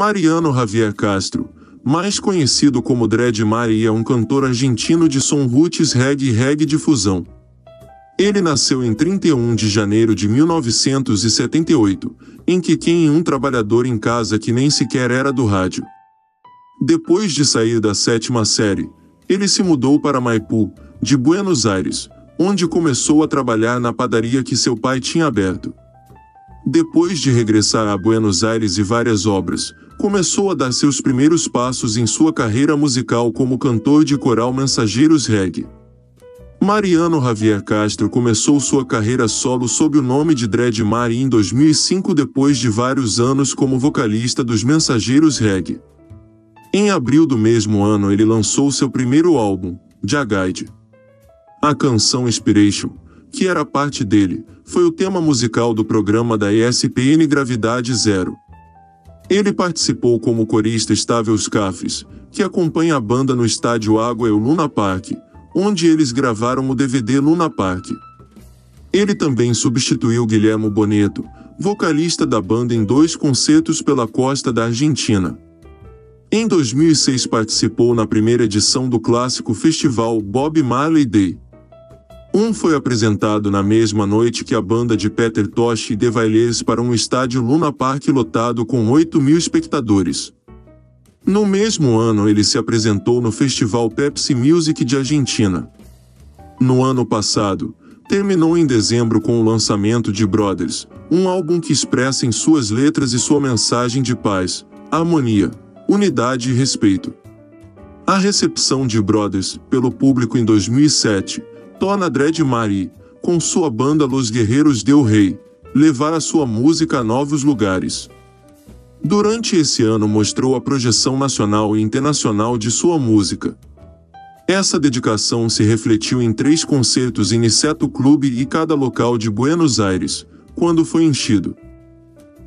Mariano Javier Castro, mais conhecido como Dread Mari, é um cantor argentino de som roots reggae e reggae difusão. Ele nasceu em 31 de janeiro de 1978, em Quiquém um trabalhador em casa que nem sequer era do rádio. Depois de sair da sétima série, ele se mudou para Maipú, de Buenos Aires, onde começou a trabalhar na padaria que seu pai tinha aberto. Depois de regressar a Buenos Aires e várias obras, começou a dar seus primeiros passos em sua carreira musical como cantor de coral Mensageiros Reggae. Mariano Javier Castro começou sua carreira solo sob o nome de Dread Mari em 2005 depois de vários anos como vocalista dos Mensageiros Reggae. Em abril do mesmo ano ele lançou seu primeiro álbum, Jagaide. A canção Inspiration, que era parte dele, foi o tema musical do programa da ESPN Gravidade Zero. Ele participou como corista Estável Cafres, que acompanha a banda no estádio Água e o Luna Park, onde eles gravaram o DVD Luna Park. Ele também substituiu Guilhermo Boneto, vocalista da banda em dois concertos pela costa da Argentina. Em 2006 participou na primeira edição do clássico festival Bob Marley Day. Um foi apresentado na mesma noite que a banda de Peter Tosh e The Vailers para um estádio Luna Park lotado com 8 mil espectadores. No mesmo ano ele se apresentou no Festival Pepsi Music de Argentina. No ano passado, terminou em dezembro com o lançamento de Brothers, um álbum que expressa em suas letras e sua mensagem de paz, harmonia, unidade e respeito. A recepção de Brothers pelo público em 2007 torna Dread Mari, com sua banda Los Guerreiros Del Rei, levar a sua música a novos lugares. Durante esse ano mostrou a projeção nacional e internacional de sua música. Essa dedicação se refletiu em três concertos em Niceto Clube e cada local de Buenos Aires, quando foi enchido.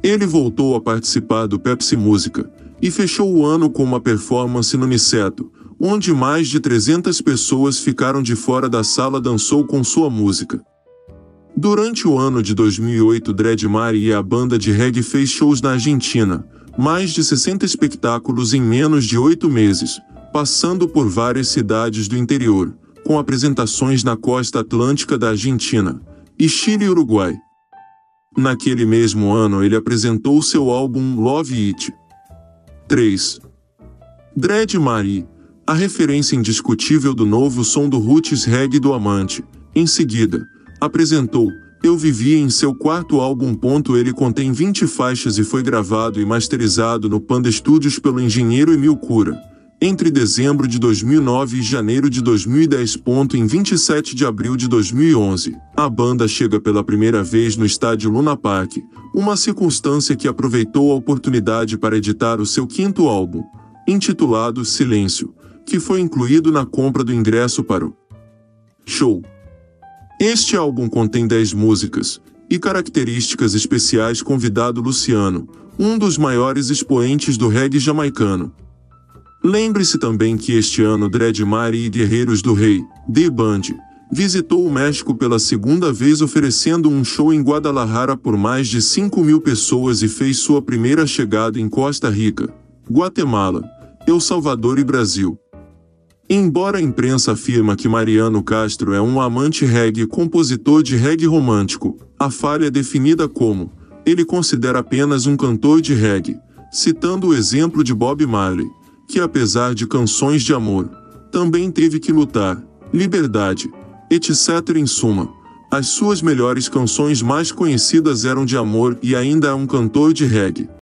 Ele voltou a participar do Pepsi Música e fechou o ano com uma performance no Niceto, onde mais de 300 pessoas ficaram de fora da sala dançou com sua música. Durante o ano de 2008, Dread Mari e a banda de reggae fez shows na Argentina, mais de 60 espetáculos em menos de oito meses, passando por várias cidades do interior, com apresentações na costa atlântica da Argentina, e Chile e Uruguai. Naquele mesmo ano, ele apresentou seu álbum Love It. 3. Dread Mari, a referência indiscutível do novo som do roots reggae do Amante. Em seguida, apresentou Eu Vivia em seu quarto álbum. Ele contém 20 faixas e foi gravado e masterizado no Panda Studios pelo engenheiro Emil Cura, entre dezembro de 2009 e janeiro de 2010. Em 27 de abril de 2011, a banda chega pela primeira vez no estádio Luna Park, uma circunstância que aproveitou a oportunidade para editar o seu quinto álbum, intitulado Silêncio que foi incluído na compra do ingresso para o show. Este álbum contém 10 músicas e características especiais convidado Luciano, um dos maiores expoentes do reggae jamaicano. Lembre-se também que este ano Dread Mari e Guerreiros do Rei, The Band, visitou o México pela segunda vez oferecendo um show em Guadalajara por mais de 5 mil pessoas e fez sua primeira chegada em Costa Rica, Guatemala, El Salvador e Brasil. Embora a imprensa afirma que Mariano Castro é um amante reggae e compositor de reggae romântico, a falha é definida como ele considera apenas um cantor de reggae, citando o exemplo de Bob Marley, que apesar de canções de amor, também teve que lutar, liberdade, etc. Em suma, as suas melhores canções mais conhecidas eram de amor e ainda é um cantor de reggae.